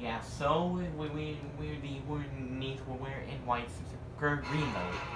yeah, so we we we, we, we need to wear in white green though.